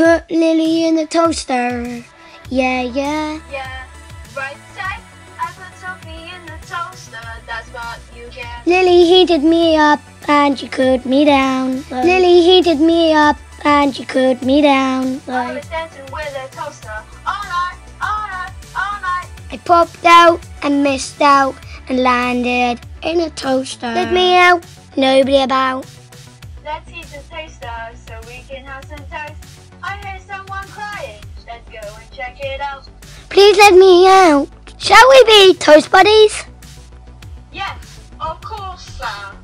put Lily in the toaster. Yeah, yeah. Yeah, right side. I put Sophie in the toaster. That's what you get. Lily heated me up and she cooled me down. Oh. Lily heated me up and she cooled me down. I was dancing with a toaster all night, all night, all night. I popped out and missed out and landed in a toaster. Let me out, nobody about. Let's heat the toaster so we can have some toast get out. Please let me out. Shall we be Toast Buddies? Yes, of course, sir.